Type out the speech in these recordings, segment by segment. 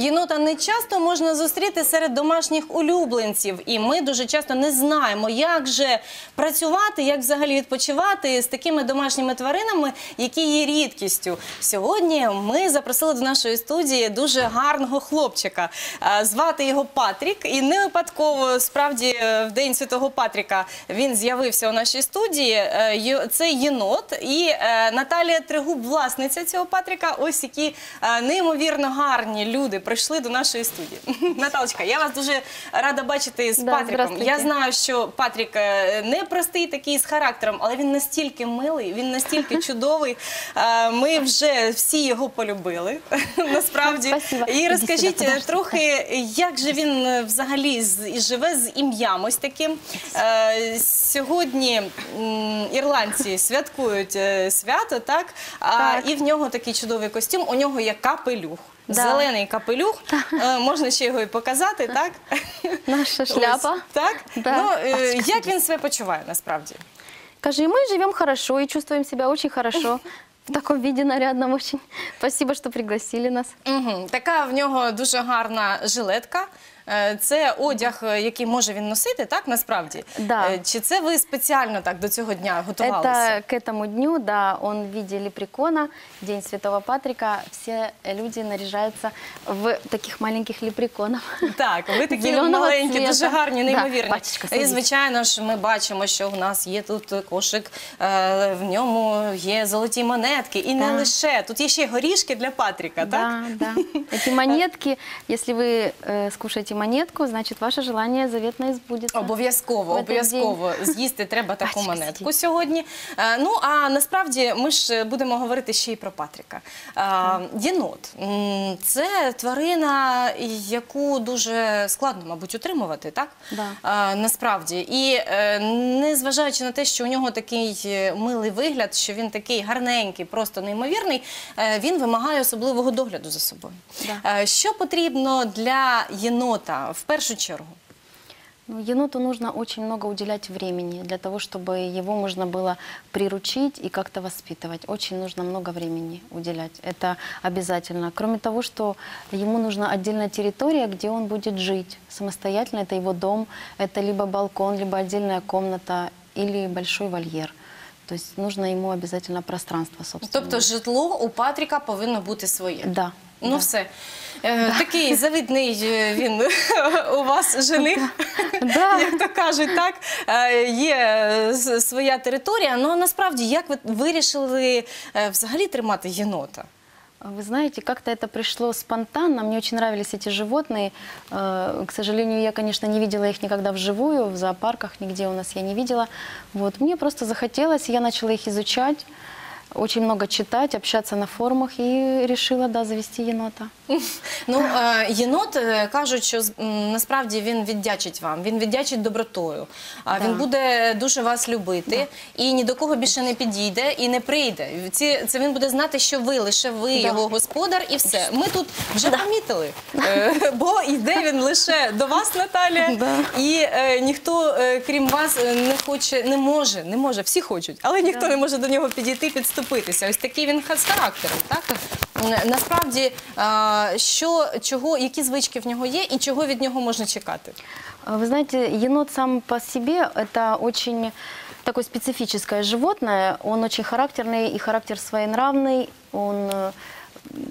Єнота не часто можна зустріти серед домашніх улюбленців, і ми дуже часто не знаємо, як же працювати, як взагалі відпочивати з такими домашніми тваринами, які є рідкістю. Сьогодні ми запросили до нашої студії дуже гарного хлопчика. Звати його Патрік, і не випадково справді е, в день святого Патріка він з'явився у нашій студії. Е, Це єнот і е, Наталія Тригуб, власниця цього Патріка. Ось які неймовірно гарні люди прийшли до нашої студії. Наталочка, я вас дуже рада бачити з Да, Патріком. Я знаю, що Патрік е, не простий такий з характером, але він настільки милий, він настільки чудовий. Е, Ми вже всі його полюбили. Насправді. Спасибо. І розкажіть сюди, трохи, як же він е, взагалі живе з ім'ям ось таким. Сьогодні ірландці святкують свято, так? Так. І в нього такий чудовий костюм, у нього є капелюх. Да. Зелений капелюх, Е, можна ще його і показати, так? Наша шляпа. Ось, так? Да. Ну, е, як він себе почуває насправді? Каже, мы живем хорошо и чувствуем себя очень хорошо. В такому віді нарядному очень. Спасибо, що пригласили нас. Угу. Така в нього дуже гарна жилетка. Е, Це одяг, е, який може він носити, так насправді? Да. Е, Чи це ви спеціально так до цього дня готувалися? Это к этому дню, да, он в виде лепрекона, День Святого Патрика. Все люди наряжаются в таких маленьких лепреконов. Так, ви такі Зеленого маленькі, цвета. дуже гарні, Да, неймовірні. бачечка, І садись. звичайно ж, ми бачимо, що в нас є тут кошик, е, в ньому є золоті монетки, і не Да. лише тут є ще й горішки для Патріка, так? Да, да. Эти монетки, если вы э, скушаете монетку, значит, ваше желание заветное сбудется. Обов'язково, обов'язково з'їсти треба таку монетку сьогодні. Е, Ну а насправді ми ж будемо говорити ще й про Патріка. Е, Єнот М, це тварина, яку дуже складно, мабуть, утримувати, так? Да. Е, Насправді. І е, незважаючи на те, що у нього такий е, милий вигляд, що він такий гарненький, просто неймовірний, е, він вимагає особливого догляду за собою. Да. Е, Що потрібно для єнота в першу чергу? Ну, еноту нужно очень много уделять времени для того, чтобы его можно было приручить и как-то воспитывать. Очень нужно много времени уделять. Это обязательно. Кроме того, что ему нужна отдельная территория, где он будет жить самостоятельно. Это его дом, это либо балкон, либо отдельная комната или большой вольер. То есть нужно ему обязательно пространство, собственно. Тобто житло у Патріка повинно бути своє. Да. Ну да. все. Е, Такий завидний е, він у вас жених, Да. як то кажуть, так? Е, Є е, с- своя територія. Ну а насправді, як ви вирішили е, взагалі тримати єнота? Вы знаете, как-то это пришло спонтанно. Мне очень нравились эти животные. Э, К сожалению, я, конечно, не видела их никогда вживую, в зоопарках нигде у нас я не видела. Вот. Мне просто захотелось, я начала их изучать, очень много читать, общаться на форумах и решила, да, завести енота. Ну, е, єнот е, кажуть, що з- м, насправді він віддячить вам, він віддячить добротою. А Да. Він буде дуже вас любити і ні до кого більше не підійде і не прийде. Ці, це він буде знати, що ви лише ви його господар, і все. Ми тут вже помітили, е, бо йде він лише до вас, Наталія, Да. і е, ніхто, е, крім вас, е, не хоче, не може, не може. Всі хочуть, але ніхто не може до нього підійти, підступитися Ось такий він ха- з характером, так? Е, Насправді, е, що, чого, які звички в нього є і чого від нього можна чекати? А Вы знаете, енот сам по себе это очень такое специфическое животное. Он очень характерный и характер своенравный. Он э, м,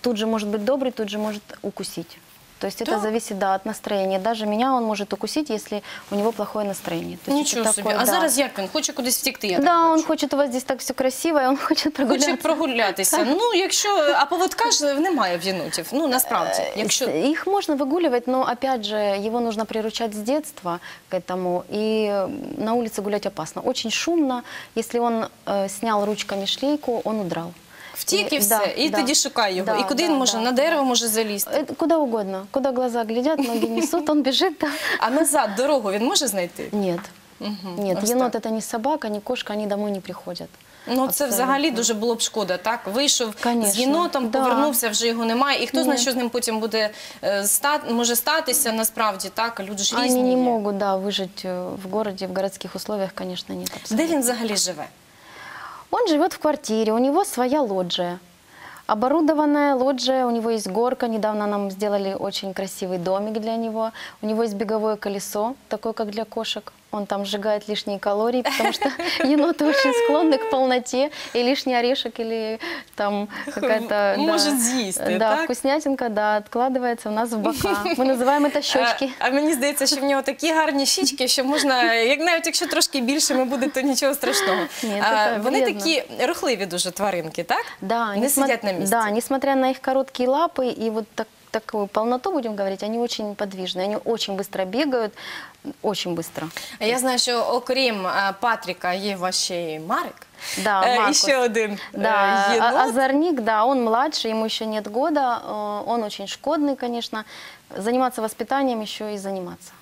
тут же может быть добрый, тут же может укусить. То есть это Да. зависит да, от настроения. Даже меня он может укусить, если у него плохое настроение. То есть Нічого это собі. такое, А да. зараз як він? Хоче кудись втекти, я Да, так он бачу. хочет, у вас здесь так все красиво, и он хочет прогуляться. Хоче прогулятися. Ну, якщо, а поводка ж немає в єнотів. Ну, насправді. Якщо... С- Их можно выгуливать, но опять же, его нужно приручать с детства к этому. И э, на улице гулять опасно. Очень шумно. Если он э, снял ручками шлейку, он удрал. Втік і І- все, да, і да. тоді шукай його. Да, і куди да, він може? да, На дерево може залізти. Это куда угодно. Куда глаза глядят, ноги несут, он бежит. Да. А назад дорогу він може знайти? Нет. Мгм, Нет, ось енот так. это не собака, не кошка, они домой не приходят. Ну, це Абсолютно. взагалі дуже було б шкода, так? Вийшов з Конечно, єнотом, да. повернувся, вже його немає. І хто Ні. знає, що з ним потім буде е, ста... може статися насправді, так? Люди ж різні. Они не є. могут, да, выжить э, в городе, в городских условиях, конечно, нет. Де абсолютно. він взагалі живе? Он живет в квартире, у него своя лоджия. Оборудованная лоджия, у него есть горка, недавно нам сделали очень красивый домик для него. У него есть беговое колесо, такое как для кошек Он там сжигает лишние калории, потому что еноты очень склонны к полноте, и лишний орешек или там какая-то... да, Может з'їсти, Да, так? вкуснятинка, да, откладывается у нас в бока. Мы называем это щечки. А, а мені здається, що в нього такі гарні щічки, що можна, як навіть якщо трошки більшими буде, то нічого страшного. Ні, а, це вони вредно. такі рухливі дуже тваринки, так? Да, не несма- сидять на місці. Да, несмотря на их короткие лапы и вот так, такую полноту, будем говорить, они очень подвижные, они очень быстро бегают, очень быстро. А Я знаю, що окрім е, Патріка є у вас ще й Марик. Да, Е, І Маркус. ще один Да, е, а- єнот. озорник, да, он младше, ему еще нет года, э, он очень шкодный, конечно. Заниматься воспитанием еще и заниматься.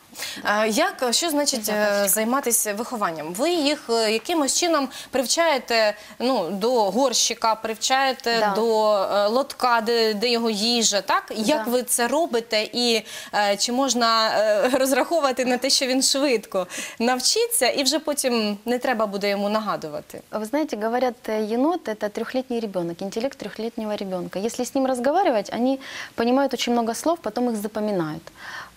А Як що значить е, займатися вихованням? Ви їх е, якимось чином привчаєте ну до горщика, привчаєте Да. до е, лотка, де, де його їжа. Так як Да. ви це робите, і е, чи можна е, розраховувати на те, що він швидко навчиться, і вже потім не треба буде йому нагадувати? Вы знаете, говорят, э, енот – это трехлетний ребенок, интеллект трехлетнего ребенка. Если с ним разговаривать, они понимают очень много слов, потом их запоминают.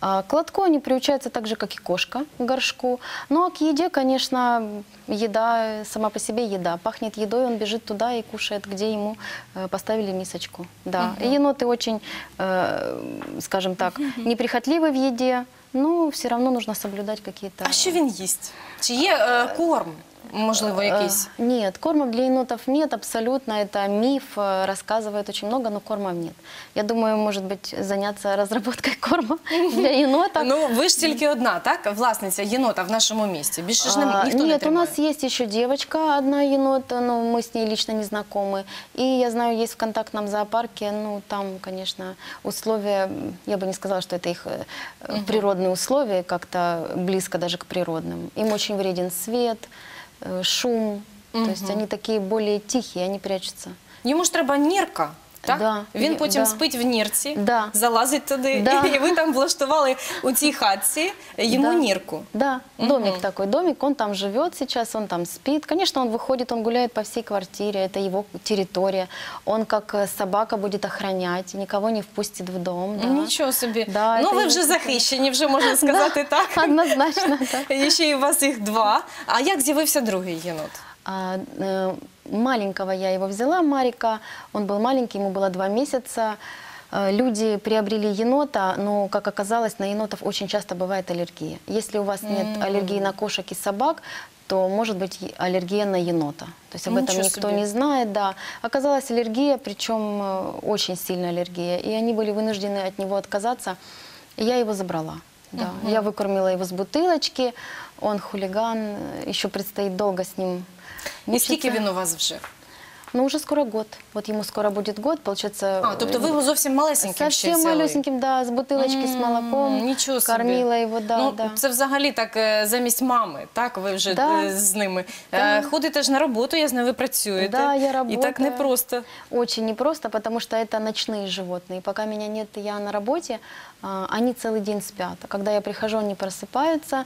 А к лотку они приучаются так же, как и кошка к горшку. Ну а к еде, конечно, еда, э, сама по себе еда. Пахнет едой, он бежит туда и кушает, где ему э, поставили мисочку. Да. И еноты очень, э, скажем так, неприхотливы в еде, но все равно нужно соблюдать какие-то... А що він їсть? Чи є е, корм? Можливо, якийсь? Э, Нет, корма для енотов нет, абсолютно. Это миф, э, рассказывает очень много, но кормов нет. Я думаю, может быть, заняться разработкой корма для енота. Ну, ви ж тільки одна, так? Власниця єнота в нашому місті. Більше ж не, А, ніхто не Нет, у тримає. нас есть еще девочка, одна енот, но мы с ней лично не знакомы. И я знаю, есть в контактном зоопарке, ну там, конечно, условия, м, я бы не сказала, что это их э, природные условия, как-то близко даже к природным. Им очень вреден свет, шум, то есть они такие более тихие, они прячутся. Йому ж треба нірка. Так? Да, Він є- потім да. спить в нірці, Да. залазить туди, Да. і ви там влаштували у цій хатці йому Да. нірку. Да, домик такой, домик, он там живет сейчас, он там спит. Конечно, он выходит, он гуляет по всей квартире, это его территория. Он как э, собака будет охранять, никого не впустит в дом. Да. Нічого собі. Да, ну, це ви є вже таке. захищені, вже можна сказати так. Однозначно, да. І ще й у вас їх два. А як з'явився другий єнот? А, э, маленького я его взяла, Марика, он был маленький, ему было два месяца. Э, Люди приобрели енота, но, как оказалось, на енотов очень часто бывает аллергия. Если у вас нет аллергии на кошек и собак, то может быть аллергия на енота. То есть об этом Ничего никто себе. не знает, да. Оказалась аллергия, причем э, очень сильная аллергия, и они были вынуждены от него отказаться. И я его забрала. Да. Я выкормила его с бутылочки, он хулиган, еще предстоит долго с ним І скільки мучиться. він у вас вже? Ну, уже скоро год. Вот ему скоро будет год, получается... А, тобто ви э, його зовсім малесеньким ще Совсем взяли? малюсеньким, да, с бутылочки с молоком. М, Нічого собі. Кормила его, да, ну, да. Це взагалі так е, замість мами, так? Ви вже Да. е, з ними. Да. Е, Ходите ж на роботу, я знаю, ви працюєте. Да, я І так работаю. непросто. Очень непросто, потому что это ночные животные. Пока меня нет, и я на работе, а, они целый день спят. А когда я прихожу, они просыпаются.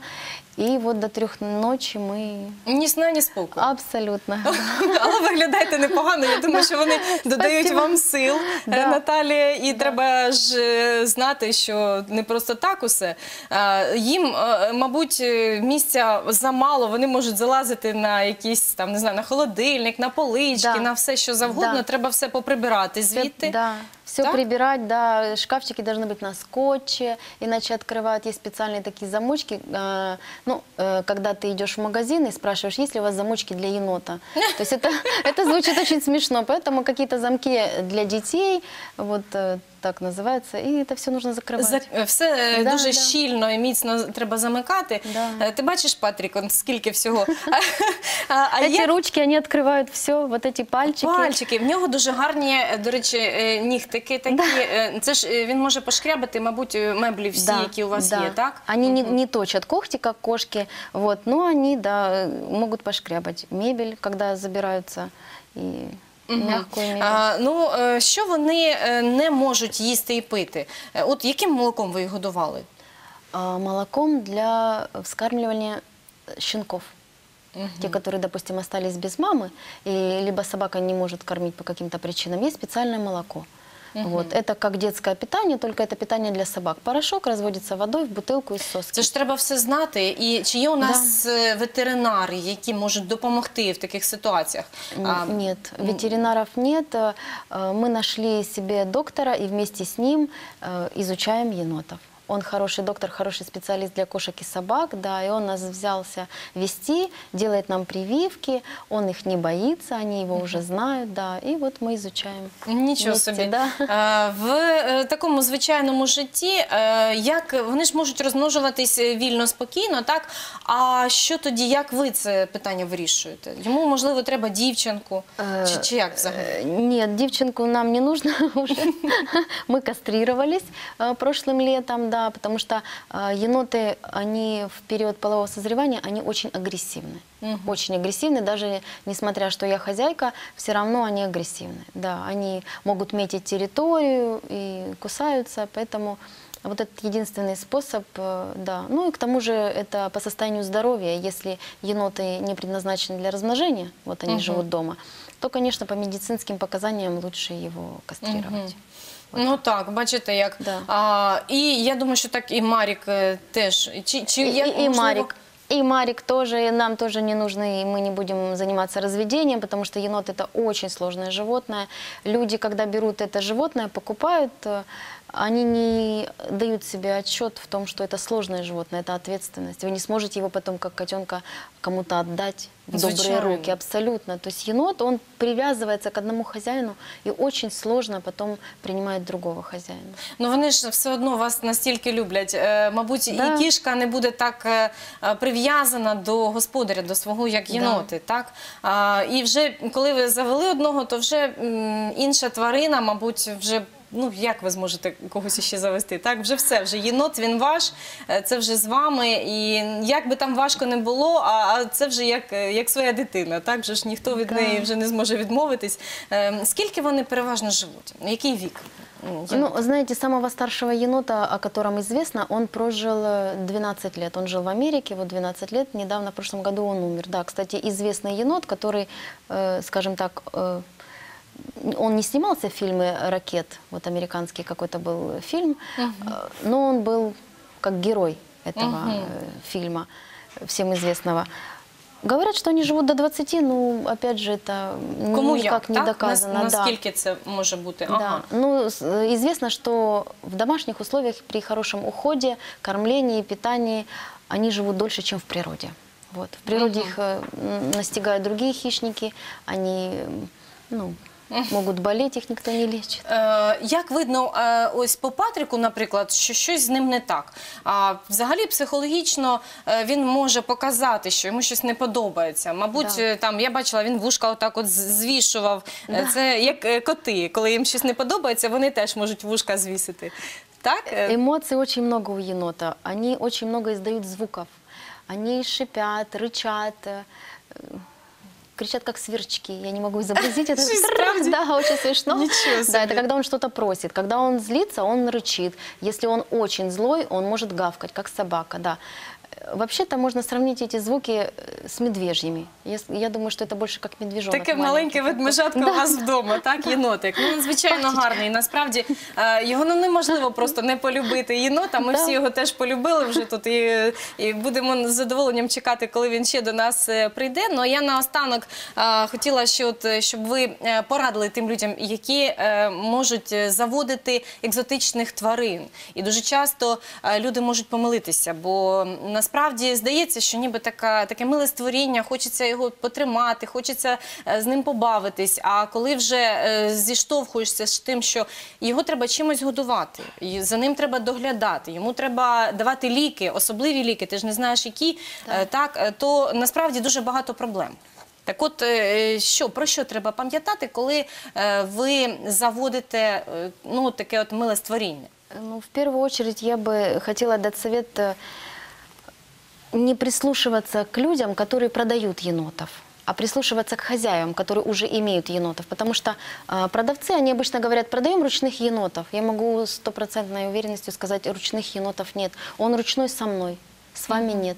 И вот до трех ночи мы... Ні сна, ні спокою. Абсолютно. Але виглядаєте непогано. Я думаю, що вони додають Спасибо. вам сил, е, Да. Наталія. І треба ж е, знати, що не просто так усе. Е, Їм, е, мабуть, е, місця замало. Вони можуть залазити на якісь там, не знаю, на холодильник, на полички, Да. на все, що завгодно. Да. Треба все поприбирати звідти. Да, все Так? прибирать, да, шкафчики должны быть на скотче, иначе открывают, есть специальные такие замочки. э, ну, э, когда ты идешь в магазин и спрашиваешь, есть ли у вас замочки для енота. То есть это, это звучит очень смешно, поэтому какие-то замки для детей, вот э, так называется, и это все нужно закрывать. За- е, Все е, Да, дуже да. щільно і міцно треба замикати. Да. Е, Ти бачиш, Патрік, он скільки всього. А, а Эти як ручки, они открывают все, вот эти пальчики. Пальчики. В нього дуже гарні, е, до речі, е, нігтики такі. Е, Це ж е, він може пошкрябати, мабуть, е, меблі всі, які у вас да. є, так? Они не, не точат когти, как кошки, вот, но они, да, э, могут пошкрябать мебель, когда забираются, и мягкую мірою. А, ну, е, що вони е, не можуть їсти і пити? Е, От яким молоком ви їх годували? А, молоком для вскармливания щенков. Те, которые, допустим, остались без мамы, и либо собака не может кормить по каким-то причинам, есть специальное молоко. Вот. Это как детское питание, только это питание для собак. Порошок разводится водой в бутылку из соски. Це ж треба все знати. І чи є у нас е, ветеринари, які можуть допомогти в таких ситуаціях? Н- А, Нет, ветеринаров нет. Э, э, Мы нашли себе доктора и вместе с ним э, изучаем енотов. Он хороший доктор, хороший специалист для кошек и собак, да, и он нас взялся вести, делает нам прививки, он их не боится, они его уже знают, да, и вот мы изучаем. Нічого вместе, собі. Да. Е, В е, такому звичайному житті, е, як вони ж можуть розмножуватись е, вільно, спокійно, так? А що тоді, як ви це питання вирішуєте? Йому, можливо, треба дівчинку? Чи, чи як взагалі? Э, Нет, девчонку нам не нужно уже. Мы кастрировались э, прошлым летом, да, потому что э, еноты, они в период полового созревания, они очень агрессивны. Очень агрессивны, даже несмотря, что я хозяйка, все равно они агрессивны. Да, они могут метить территорию и кусаются, поэтому вот этот единственный способ, э, да. Ну и к тому же это по состоянию здоровья. Если еноты не предназначены для размножения, вот они Мгм. живут дома, то, конечно, по медицинским показаниям лучше его кастрировать. Ну так, бачите, як. Да. А, і я думаю, що так і Марік е, теж. Чи, чи И, як, и- и можливо, Марик. И Марик тоже, и нам тоже не нужны, и мы не будем заниматься разведением, потому что енот это очень сложное животное. Люди, когда берут это животное, покупают, э, они не дают себе отчет в том, что это сложное животное, это ответственность. Вы не сможете его потом, как котенка, кому-то отдать в добрые Звичайно. руки. Абсолютно. То есть енот, он привязывается к одному хозяину, и очень сложно потом принимает другого хозяина. Ну вони ж все одно вас настільки люблять. Е, мабуть, Да. і кішка не буде так е, е, прив'язана до господаря, до свого, як Да. єноти. Так? А, і вже коли ви завели одного, то вже м, інша тварина, мабуть, вже. Ну, як ви зможете когось іще завести? Так, вже все, вже єнот, він ваш, е, це вже з вами. І як би там важко не було, а, а це вже як, е, як своя дитина. Так, вже ж ніхто від Да. неї вже не зможе відмовитись. Е, Скільки вони переважно живуть? Який вік? М, Ну, знаете, самого старшего енота, о котором известно, он прожил э, 12 лет. Он жил в Америке, вот 12 лет. Недавно, в прошлом году он умер. Да, кстати, известный енот, который, э, скажем так, э, он не снимался в фильме «Ракет», вот американский какой-то был фильм, э, но он был как герой этого э, фильма, всем известного. Говорят, что они живут до 20, ну, опять же, это Кому никак як, не так? доказано. Нас- да. Наскільки це може бути? Да. Ну, известно, что в домашних условиях при хорошем уходе, кормлении, питании они живут дольше, чем в природе. Вот. В природе Мгм. их э, настигают другие хищники, они ну, могут болеть, их никто не лечит. Е, як видно, е, ось по Патріку, наприклад, що щось з ним не так. А взагалі психологічно е, він може показати, що йому щось не подобається. Мабуть, Да. е, там я бачила, він вушка отак от з- звішував. Е, Це як е, коти, коли їм щось не подобається, вони теж можуть вушка звісити. Так? Е, Эмоций очень много у енота. Они очень много издают звуков. Они шипят, рычат, э, кричат как сверчки. Я не могу изобразить это. Что, правда? Да, очень смешно. Ничего Да, себе. это когда он что-то просит. Когда он злится, он рычит. Если он очень злой, он может гавкать, как собака, да. Э, Вообще-то можно сравнить эти звуки э, с медвежьими. Я, с- я думаю, что это больше как медвежонок. Таке маленьке маленький. ведмежатко у вас вдома, так, єнотик. Ну, він звичайно гарний. Насправді е, його ну, неможливо просто не полюбити єнота. Ми Да. всі його теж полюбили вже тут і, і будемо з задоволенням чекати, коли він ще до нас е, прийде. Ну а я наостанок е, хотіла, ще от, е, щоб ви е, порадили тим людям, які е, можуть е, заводити екзотичних тварин. І дуже часто е, люди можуть помилитися, бо м, насправді здається, що ніби така, таке миле створіння, хочеться його потримати, хочеться е, з ним побавитись. А коли вже е, зіштовхуєшся з тим, що його треба чимось годувати, за ним треба доглядати, йому треба давати ліки, особливі ліки, ти ж не знаєш, які е, так, е, то насправді дуже багато проблем. Так от, що, про що треба пам'ятати, коли ви заводите ну, таке от миле створіння? Ну, в первую очередь я бы хотела дать совет э, не прислушиваться к людям, которые продают енотов, а прислушиваться к хозяевам, которые уже имеют енотов. Потому что э, продавцы, они обычно говорят, продаем ручных енотов. Я могу с стопроцентной уверенностью сказать, ручных енотов нет. Он ручной со мной, с вами нет.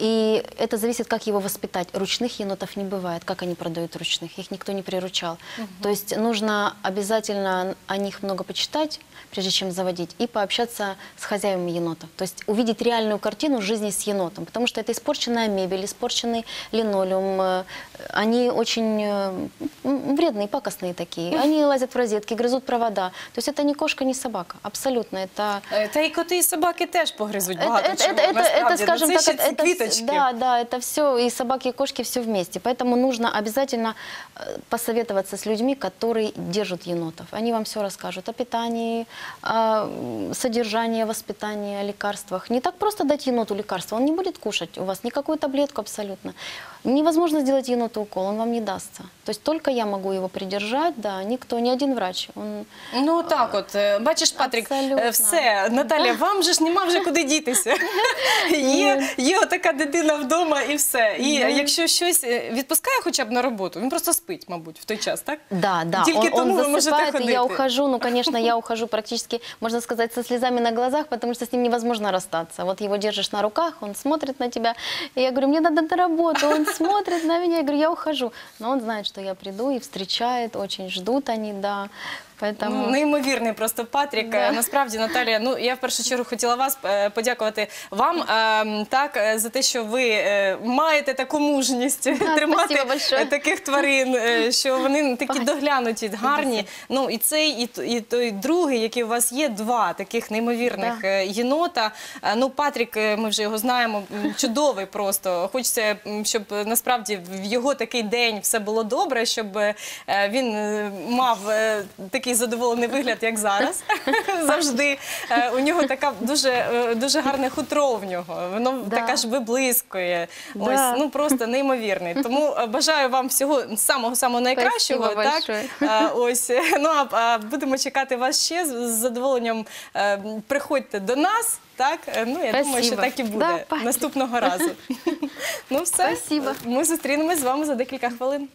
И это зависит, как его воспитать. Ручных енотов не бывает. Как они продают ручных? Их никто не приручал. То есть нужно обязательно о них много почитать, прежде чем заводить, и пообщаться с хозяевами енота. То есть увидеть реальную картину жизни с енотом. Потому что это испорченная мебель, испорченный линолеум. э, Они очень э, м, вредные, пакостные такие. Они лазят в розетки, грызут провода. То есть это не кошка, не собака. Абсолютно. Это Е, Та і коти, і собаки теж погризуть это, багато это, чого. это, это, насправді. это, Ну, скажем це так, ще это, ці это квіточки. да, да, это все, и собаки, и кошки, все вместе. Поэтому нужно обязательно э, посоветоваться с людьми, которые держат енотов. Они вам все расскажут о питании, о м, содержании, воспитании, о лекарствах. Не так просто дать еноту лекарство, он не будет кушать у вас никакую таблетку абсолютно. Невозможно сделать еноту укол, он вам не дастся. То есть только я могу его придержать, да, никто, ни один врач. Он Ну так, от е, бачиш, Патрік, е, Абсолютно. все, Наталя, вам же ж нема вже куди дітися. Є, є отака дитина вдома і все. І якщо щось е, відпускає хоча б на роботу, він просто спить, мабуть, в той час, так? Да, да, Тільки он, тому он ви можете засыпает, и ходити. я ухожу, ну, конечно, я ухожу практически, можно сказать, со слезами на глазах, потому что с ним невозможно расстаться. Вот его держишь на руках, он смотрит на тебя, и я говорю, мне надо на работу, он смотрит на меня, я говорю, я ухожу. Но он знает, что я приду и встречает, очень ждут они, да, поэтому... Ну, неймовірний просто Патрік. Да. Е, Насправді, Наталія, ну я в першу чергу хотіла вас е, подякувати вам е, так е, за те, що ви е, маєте таку мужність тримати большое. таких тварин, е, що вони такі доглянуті, гарні. Ну і цей, і, і той другий, який у вас є, два таких неймовірних е, єнота. Е, Ну, Патрік, е, ми вже його знаємо, м, чудовий просто. Хочеться, м, щоб е, насправді в його такий день все було добре, щоб е, він е, мав е, такий задоволений вигляд, як зараз. Завжди Е, у нього така дуже, е, дуже гарне хутро в нього. Воно Да. така ж виблискує. Да. Ось ну просто неймовірний. Тому е, бажаю вам всього самого самого найкращого. Спасибо Так ось ну а, а будемо чекати вас ще з задоволенням. Приходьте до нас. Так, ну я думаю, що так і буде Да, наступного разу. Ну все, Спасибо. ми зустрінемось з вами за декілька хвилин.